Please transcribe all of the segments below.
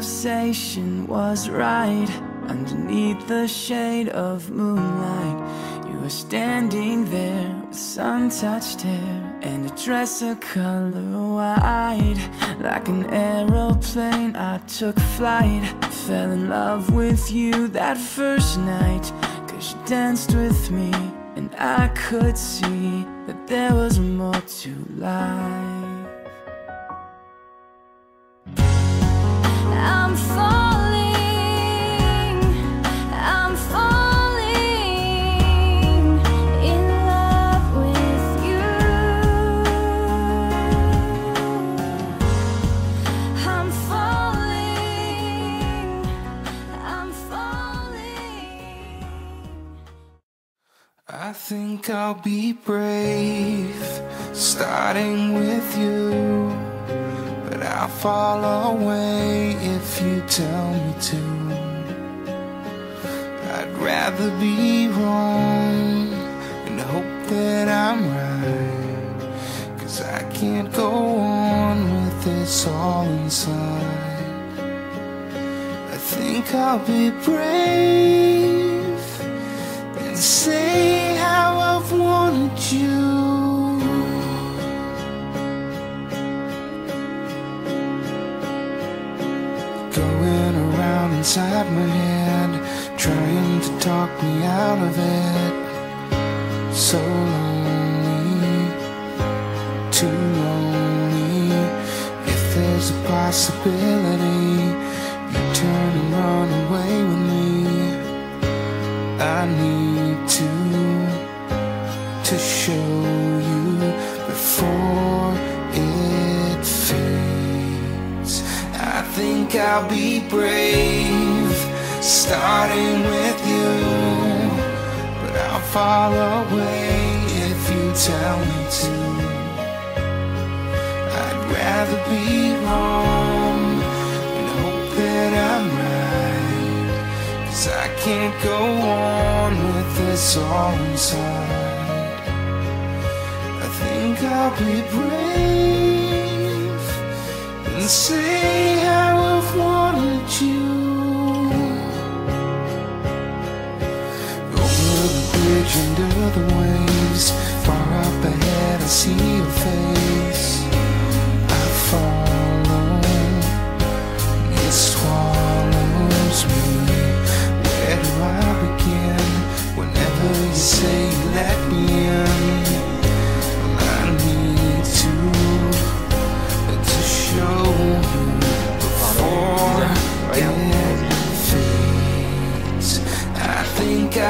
conversation was right. Underneath the shade of moonlight You were standing there with sun-touched hair And a dress of color white Like an aeroplane I took flight. Fell in love with you that first night. Cause you danced with me And I could see that there was more to life think I'll be brave, starting with you. But I'll fall away if you tell me to. I'd rather be wrong and hope that I'm right. Cause I can't go on with this all inside. I think I'll be brave and say out of it. So lonely, too lonely. If there's a possibility, you turn and run away with me. I need to to show you before it fades. I think I'll be brave, starting with you, fall away if you tell me to. I'd rather be wrong and hope that I'm right. Cause I can't go on with this all inside. I think I'll be brave and say how I've wanted you. Bridge, under the waves, far up ahead, I see your face.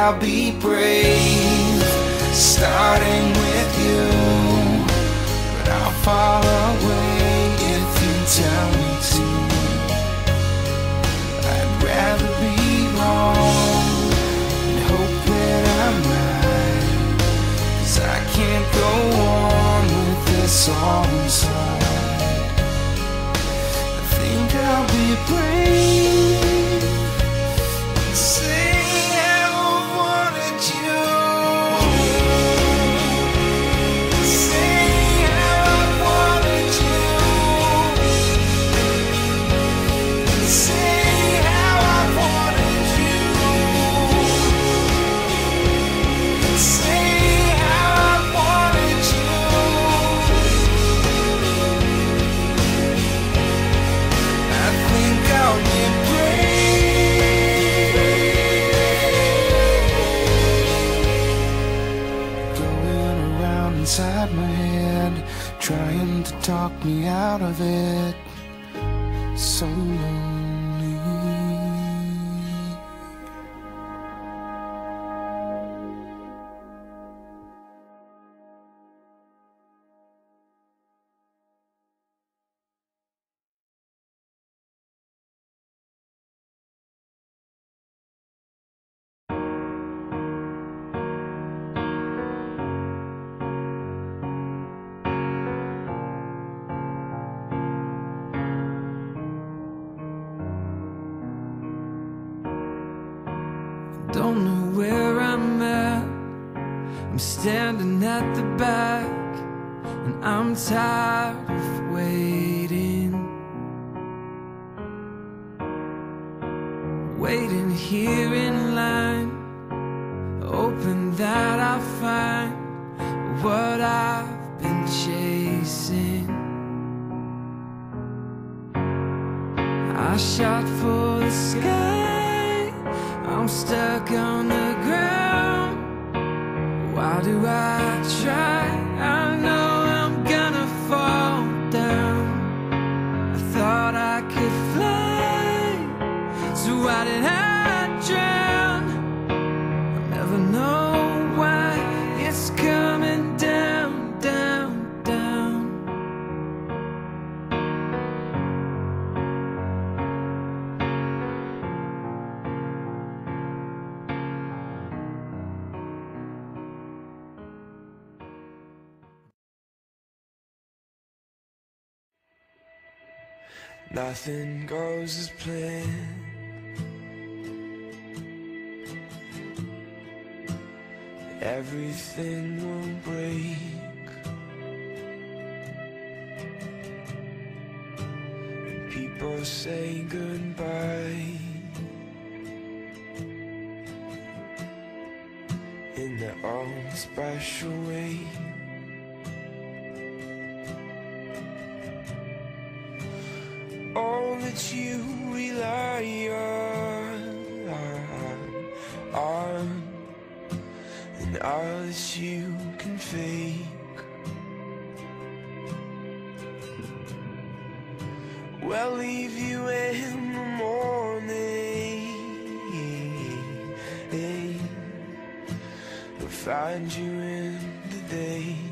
I'll be brave, starting with you, but I'll fall away if you tell me to. I'd rather be wrong and hope that I'm right. Cause I can't go on with this all inside. I think I'll be brave inside my head, trying to talk me out of it. So standing at the back, and I'm tired of waiting. Waiting here in line, hoping that I find what I've been chasing. I shot for the sky, I'm stuck on the ground. Do I try? Nothing goes as planned. Everything will break. People say goodbye. In their own special way. That you rely on, on and all that you can fake. We'll leave you in the morning. We'll find you in the day.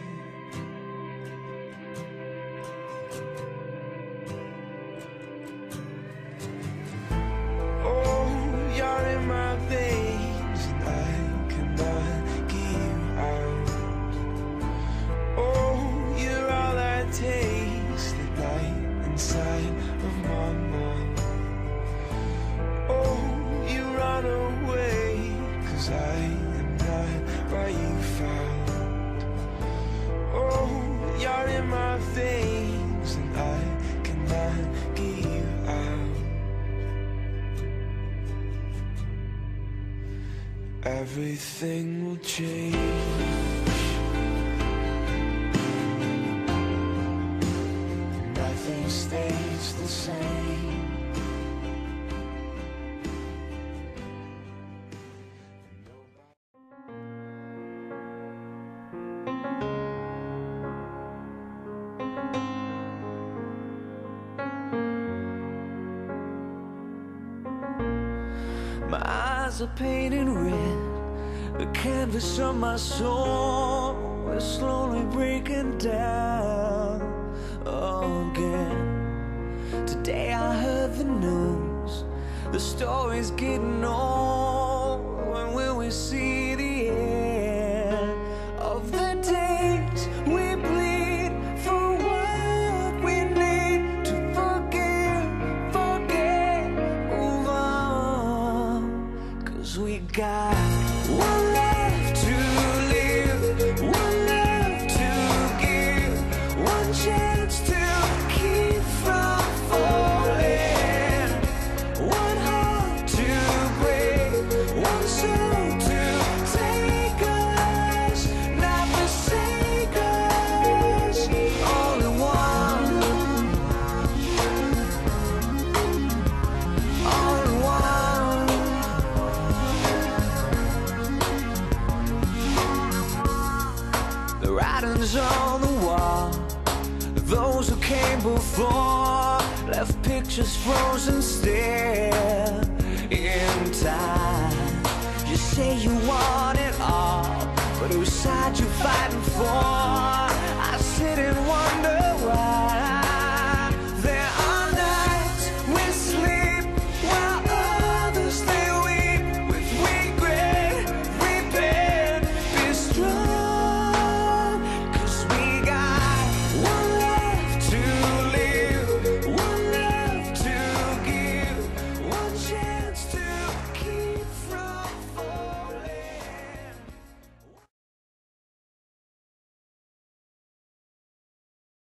My veins, Everything will change. Nothing stays the same. My eyes are painted red. The canvas of my soul is slowly breaking down oh, again. Today I heard the news. The story's getting old. When will we see before left pictures frozen still in time. You say you want it all, but whose side you fighting for?